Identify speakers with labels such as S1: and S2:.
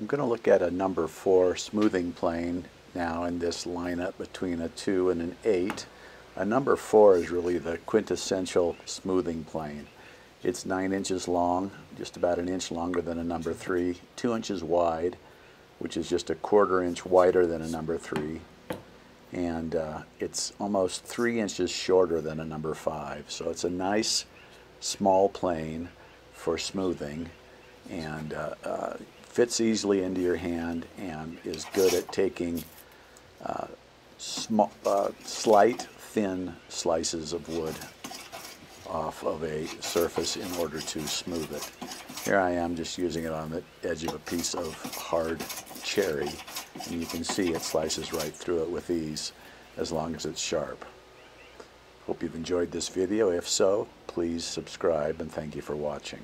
S1: I'm going to look at a number 4 smoothing plane now in this lineup between a 2 and an 8. A number 4 is really the quintessential smoothing plane. It's 9 inches long, just about an inch longer than a number 3, 2 inches wide, which is just a quarter inch wider than a number 3, and uh, it's almost 3 inches shorter than a number 5. So it's a nice small plane for smoothing and uh, uh, fits easily into your hand and is good at taking uh, small, uh, slight, thin slices of wood off of a surface in order to smooth it. Here I am just using it on the edge of a piece of hard cherry and you can see it slices right through it with ease as long as it's sharp. Hope you've enjoyed this video. If so, please subscribe and thank you for watching.